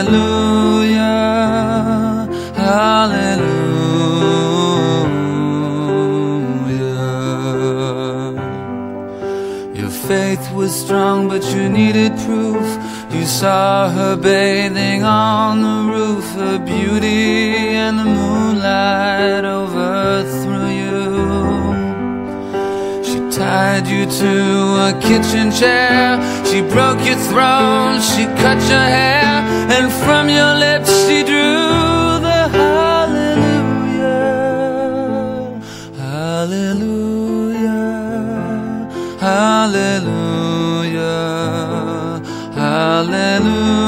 hallelujah, hallelujah. Your faith was strong, but you needed proof. You saw her bathing on the roof, her beauty and the moonlight you to a kitchen chair. She broke your throne, she cut your hair, and from your lips she drew the hallelujah. Hallelujah. Hallelujah. Hallelujah.